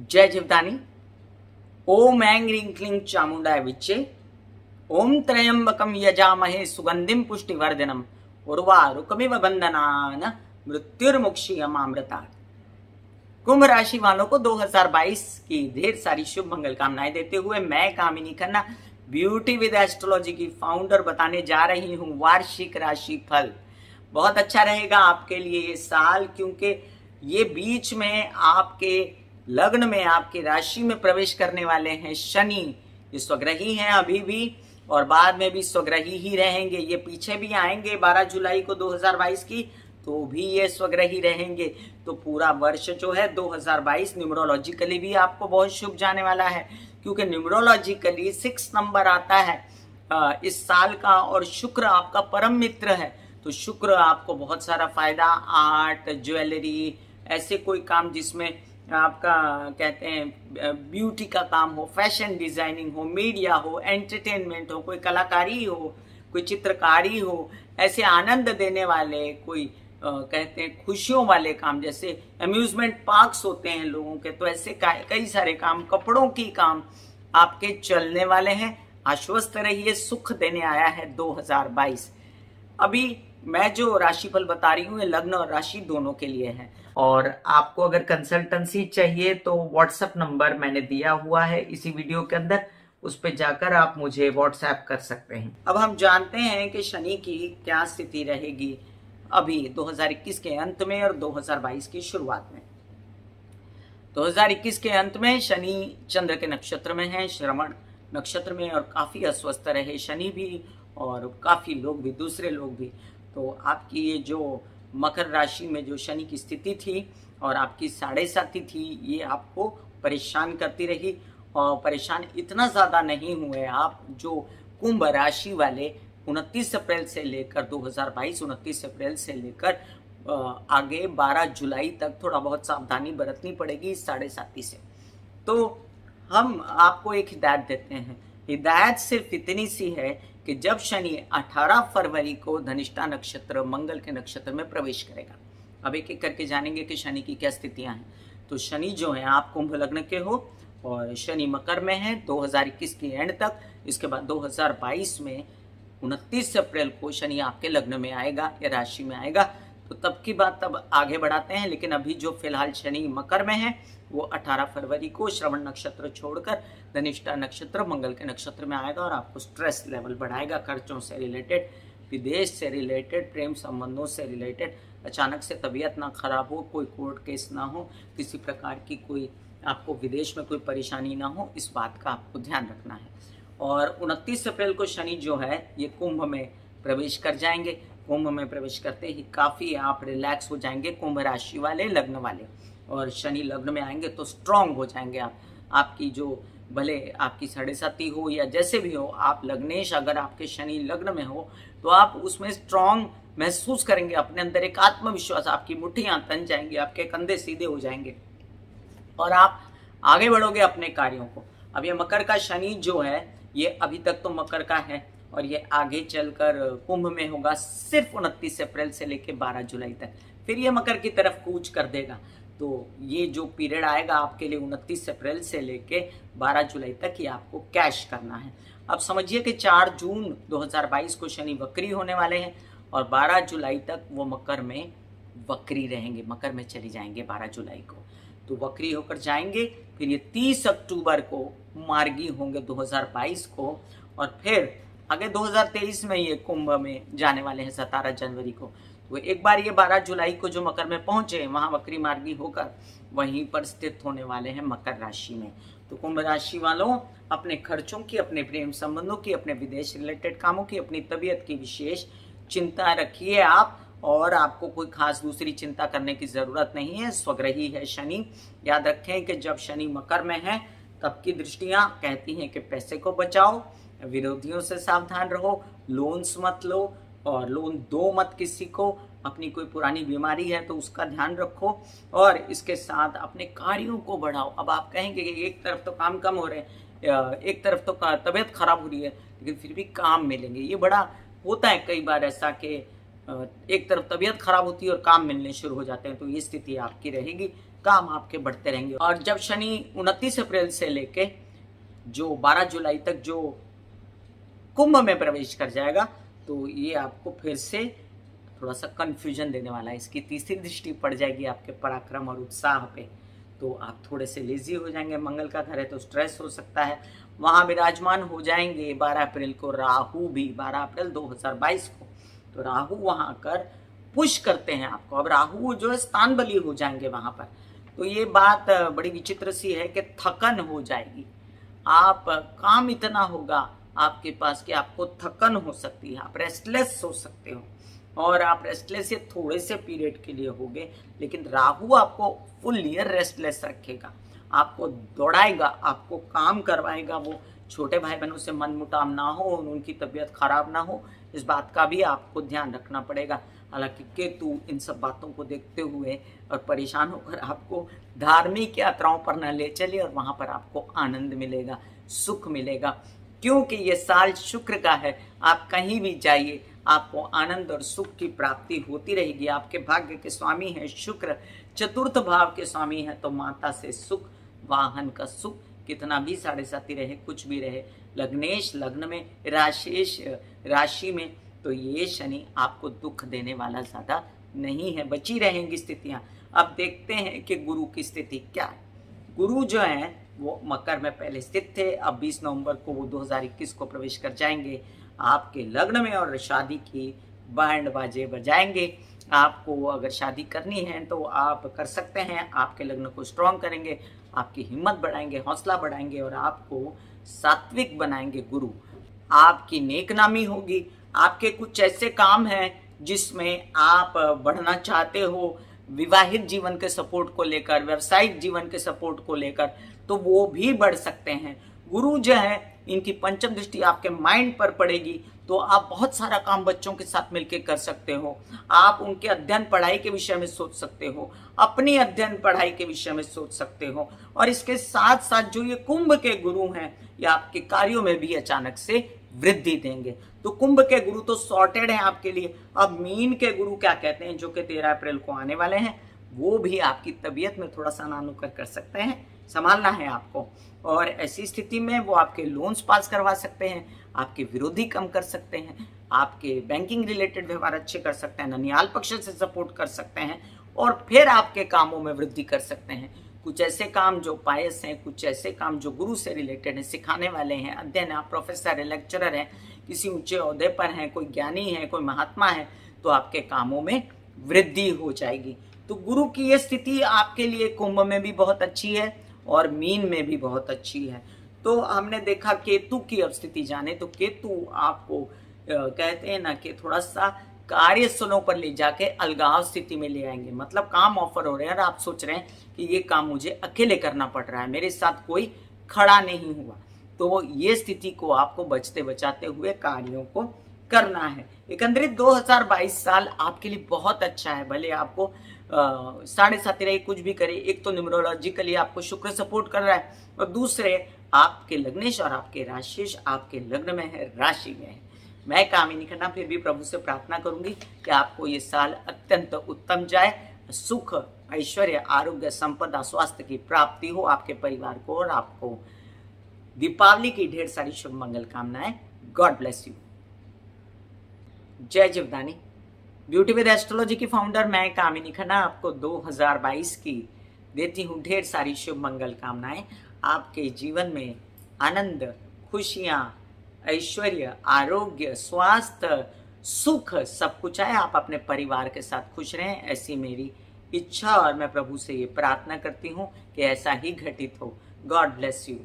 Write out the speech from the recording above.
जय जीवदानी ओम ऐं ह्रीं क्लीं चामुण्डाय विच्चे ओम त्र्यंबकम यजामहे सुगंधिम पुष्टिवर्धनम। उर्वारुकमिव बंधनान मृत्युर्मुक्षीयमामृता कुंभ राशि वालों को 2022 की ढेर सारी शुभ मंगल कामनाएँ देते हुए मैं, Kamini Khanna, beauty with astrology की फाउंडर बताने जा रही हूँ वार्षिक राशि फल बहुत अच्छा रहेगा आपके लिए ये साल, क्योंकि ये बीच में आपके लग्न में आपकी राशि में प्रवेश करने वाले हैं शनि। ये स्वग्रही हैं अभी भी और बाद में भी स्वग्रही ही रहेंगे। ये पीछे भी आएँगे 12 जुलाई को 2022 की तो भी ये स्वग्रही रहेंगे। तो पूरा वर्ष जो है 2022 न्यूमरोलॉजिकली भी आपको बहुत शुभ जाने वाला है, क्योंकि न्यूमरोलॉजिकली सिक्स नंबर आता है। इस साल का और शुक्र आपका परम मित्र है तो शुक्र आपको बहुत सारा फ़ायदा, आर्ट, ज्वेलरी, ऐसे कोई काम जिसमें आपका कहते हैं ब्यूटी का काम हो फ़ैशन डिज़ाइनिंग हो मीडिया हो एंटरटेनमेंट हो कोई कलाकारी हो कोई चित्रकारी हो ऐसे आनंद देने वाले कोई आ, कहते हैं खुशियों वाले काम जैसे अम्यूजमेंट पार्क्स होते हैं लोगों के तो ऐसे कई सारे काम कपड़ों की काम आपके चलने वाले हैं। आश्वस्त रहिए सुख देने आया है 2022 अभी मैं जो राशिफल बता रही हूँ, ये लग्न और राशि दोनों के लिए है। और आपको अगर कंसल्टेंसी चाहिए तो व्हाट्सएप नंबर मैंने दिया हुआ है इसी वीडियो के अंदर। उस पर जाकर आप मुझे व्हाट्सएप कर सकते हैं। अब हम जानते हैं कि शनि की क्या स्थिति रहेगी अभी 2021 के अंत में और 2022 की शुरुआत में। 2021 के अंत में शनि चंद्र के नक्षत्र में है, श्रवण नक्षत्र में और काफ़ी अस्वस्थ रहे शनि भी और काफ़ी लोग भी, दूसरे लोग भी। तो आपकी ये जो मकर राशि में जो शनि की स्थिति थी और आपकी साढ़े साथी थी, ये आपको परेशान करती रही और परेशान इतना ज़्यादा नहीं हुए आप जो कुंभ राशि वाले 29 अप्रैल से लेकर 2022 29 अप्रैल से लेकर आगे 12 जुलाई तक थोड़ा बहुत सावधानी बरतनी पड़ेगी साढ़े साथी से। तो हम आपको एक हिदायत देते हैं। हिदायत सिर्फ़ इतनी सी है कि जब शनि 18 फरवरी को धनिष्ठा नक्षत्र, मंगल के नक्षत्र में प्रवेश करेगा। अब एक एक करके जानेंगे कि शनि की क्या स्थितियाँ हैं। तो शनि जो है, आप कुंभ लग्न के हो और शनि मकर में है 2021 के एंड तक। इसके बाद 2022 में 29 अप्रैल को शनि आपके लग्न में आएगा या राशि में आएगा। तो तब की बात तब आगे बढ़ाते हैं, लेकिन अभी जो फ़िलहाल शनि मकर में है, वो 18 फरवरी को श्रवण नक्षत्र छोड़कर धनिष्ठा नक्षत्र, मंगल के नक्षत्र में आएगा और आपको स्ट्रेस लेवल बढ़ाएगा, खर्चों से रिलेटेड विदेश से रिलेटेड प्रेम संबंधों से रिलेटेड अचानक से तबीयत ना खराब हो, कोई कोर्ट केस ना हो, किसी प्रकार की कोई आपको विदेश में कोई परेशानी ना हो, इस बात का आपको ध्यान रखना है। और उनतीस अप्रैल को शनि जो है, ये कुंभ में प्रवेश कर जाएँगे। कुंभ में प्रवेश करते ही काफ़ी आप रिलैक्स हो जाएँगे, कुंभ राशि वाले, लग्न वाले। और शनि लग्न में आएँगे तो स्ट्रांग हो जाएँगे आप। आपकी जो भले आपकी साढ़े साथी हो या जैसे भी हो, आप लग्नेश अगर आपके शनि लग्न में हो तो आप उसमें स्ट्रांग महसूस करेंगे। अपने अंदर एक आत्मविश्वास आपकी मुठ्ठियाँ तन जाएँगी, आपके कंधे सीधे हो जाएँगे। और आप आगे बढ़ोगे अपने कार्यों को। अब ये मकर का शनि जो है, ये अभी तक तो मकर का है। और ये आगे चलकर कुंभ में होगा सिर्फ़ उनतीस अप्रैल से लेकर बारह जुलाई तक। फिर ये मकर की तरफ़ कूच कर देगा। तो ये जो पीरियड आएगा आपके लिए उनतीस अप्रैल से लेके 12 जुलाई तक ये आपको कैश करना है। अब समझिए कि 4 जून 2022 को शनि वक्री होने वाले हैं और 12 जुलाई तक वो मकर में वक्री रहेंगे, मकर में चले जाएँगे 12 जुलाई को। तो वक्री होकर जाएँगे, फिर ये 30 अक्टूबर को मार्गी होंगे 2022 को और फिर आगे 2023 में ये कुंभ में जाने वाले हैं सतारह जनवरी को। वो एक बार ये 12 जुलाई को जो मकर में पहुँचे, वहाँ वक्री मार्गी होकर वहीं पर स्थित होने वाले हैं मकर राशि में। तो कुंभ राशि वालों, अपने खर्चों की, अपने प्रेम संबंधों की, अपने विदेश रिलेटेड कामों की, अपनी तबीयत की विशेष चिंता रखिए आप, और आपको कोई खास दूसरी चिंता करने की ज़रूरत नहीं है। स्वग्रही है शनि। याद रखें कि जब शनि मकर में है, तब की दृष्टियाँ कहती हैं कि पैसे को बचाओ विरोधियों से सावधान रहो लोन्स मत लो और लोन दो मत किसी को। अपनी कोई पुरानी बीमारी है तो उसका ध्यान रखो और इसके साथ अपने कार्यों को बढ़ाओ। अब आप कहेंगे कि एक तरफ़ तो काम कम हो रहे हैं एक तरफ़ तो तबीयत खराब हो रही है, लेकिन फिर भी काम मिलेंगे। ये बड़ा होता है कई बार ऐसा कि एक तरफ़ तबीयत खराब होती है और काम मिलने शुरू हो जाते हैं तो ये स्थिति आपकी रहेगी, काम आपके बढ़ते रहेंगे। और जब शनि उनतीस अप्रैल से लेके जो 12 जुलाई तक जो कुंभ में प्रवेश कर जाएगा तो ये आपको फिर से थोड़ा सा कंफ्यूजन देने वाला है। इसकी तीसरी दृष्टि पड़ जाएगी आपके पराक्रम और उत्साह पे। तो आप थोड़े से लेजी हो जाएँगे, मंगल का घर है तो स्ट्रेस हो सकता है। वहाँ विराजमान हो जाएँगे 12 अप्रैल को राहु भी 12 अप्रैल 2022 को। तो राहु वहाँ आकर पुश करते हैं आपको। अब राहु जो है स्थान बली हो जाएँगे वहाँ पर। तो ये बात बड़ी विचित्र सी है कि थकन हो जाएगी। आप काम इतना होगा आपके पास कि आपको थकन हो सकती है, आप रेस्टलेस हो सकते हो। और आप रेस्टलेस ये थोड़े से पीरियड के लिए होगे, लेकिन राहु आपको फुल ईयर रेस्टलेस रखेगा। आपको दौड़ाएगा, आपको काम करवाएगा वो। छोटे भाई बहनों से मन मुटाव ना हो, उनकी तबीयत खराब ना हो, इस बात का भी आपको ध्यान रखना पड़ेगा। हालाँकि केतु इन सब बातों को देखते हुए और परेशान होकर आपको धार्मिक यात्राओं पर न ले चले और वहाँ पर आपको आनंद मिलेगा, सुख मिलेगा। क्योंकि ये साल शुक्र का है, आप कहीं भी जाइए, आपको आनंद और सुख की प्राप्ति होती रहेगी। आपके भाग्य के स्वामी है, शुक्र। चतुर्थ भाव के स्वामी है तो माता से सुख, वाहन का सुख, कितना भी साढ़े साथी रहे, कुछ भी रहे, लग्नेश, लग्न में, राशेश, राशि में तो ये शनि आपको दुख देने वाला ज़्यादा नहीं है। बची रहेंगी स्थितियाँ। अब देखते हैं कि गुरु की स्थिति क्या है। गुरु जो है वो मकर में पहले स्थित थे। अब 20 नवंबर को वो 2021 को प्रवेश कर जाएँगे। आपके लग्न में और शादी की बैंड बाजे बजाएँगे। आपको अगर शादी करनी है तो आप कर सकते हैं। आपके लग्न को स्ट्रॉन्ग करेंगे, आपकी हिम्मत बढ़ाएँगे, हौसला बढ़ाएँगे और आपको सात्विक बनाएँगे गुरु। आपकी नेकनामी होगी। आपके कुछ ऐसे काम हैं जिसमें आप बढ़ना चाहते हो। विवाहित जीवन के सपोर्ट को लेकर, व्यवसायिक जीवन के सपोर्ट को लेकर तो वो भी बढ़ सकते हैं। गुरु जो है, इनकी पंचम दृष्टि आपके माइंड पर पड़ेगी तो आप बहुत सारा काम बच्चों के साथ मिलकर कर सकते हो। आप उनके अध्ययन पढ़ाई के विषय में सोच सकते हो, अपनी अध्ययन पढ़ाई के विषय में सोच सकते हो। और इसके साथ साथ जो ये कुंभ के गुरु हैं, ये आपके कार्यों में भी अचानक से वृद्धि देंगे। तो कुंभ के गुरु तो सॉर्टेड है आपके लिए। अब मीन के गुरु क्या कहते हैं, जो कि तेरह अप्रैल को आने वाले हैं, वो भी आपकी तबीयत में थोड़ा सा नानुकर कर सकते हैं। संभालना है आपको। और ऐसी स्थिति में वो आपके लोन्स पास करवा सकते हैं, आपके विरोधी कम कर सकते हैं, आपके बैंकिंग रिलेटेड व्यवहार अच्छे कर सकते हैं, ननियाल पक्ष से सपोर्ट कर सकते हैं और फिर आपके कामों में वृद्धि कर सकते हैं। कुछ ऐसे काम जो पायस हैं, कुछ ऐसे काम जो गुरु से रिलेटेड हैं, सिखाने वाले हैं अध्ययन आप प्रोफेसर है लेक्चरर हैं, किसी ऊँचे अहदे पर हैं, कोई ज्ञानी है, कोई महात्मा है तो आपके कामों में वृद्धि हो जाएगी। तो गुरु की यह स्थिति आपके लिए कुंभ में भी बहुत अच्छी है और मीन में भी बहुत अच्छी है। तो हमने देखा केतु की अब स्थिति जाने तो केतु आपको कहते हैं ना कि थोड़ा सा कार्यस्थलों पर ले जाके अलगाव स्थिति में ले आएँगे। मतलब काम ऑफ़र हो रहे हैं और आप सोच रहे हैं कि ये काम मुझे अकेले करना पड़ रहा है, मेरे साथ कोई खड़ा नहीं हुआ। तो ये स्थिति को आपको बचते बचाते हुए कार्यों को करना है। एकंदरित 2022 साल आपके लिए बहुत अच्छा है, भले आपको साढ़े सात रहे कुछ भी करे, एक तो न्यूमरोलॉजिकली आपको शुक्र सपोर्ट कर रहा है और दूसरे, आपके लग्नेश और आपके राशिश आपके लग्न में है, राशि में है। मैं काम ही नहीं करना फिर भी प्रभु से प्रार्थना करूँगी कि आपको ये साल अत्यंत उत्तम जाए, सुख, ऐश्वर्य, आरोग्य, संपदा, स्वास्थ्य की प्राप्ति हो आपके परिवार को और आपको दीपावली की ढेर सारी शुभ मंगल कामनाएँ। गॉड ब्लेस यू जय जीवदानी। ब्यूटी विद एस्ट्रोलॉजी की फाउंडर मैं कामिनी खन्ना आपको 2022 की देती हूँ ढेर सारी शुभ मंगल कामनाएँ। आपके जीवन में आनंद, खुशियाँ, ऐश्वर्य, आरोग्य, स्वास्थ्य, सुख, सब कुछ आए। आप अपने परिवार के साथ खुश रहें, ऐसी मेरी इच्छा और मैं प्रभु से ये प्रार्थना करती हूँ कि ऐसा ही घटित हो। God bless you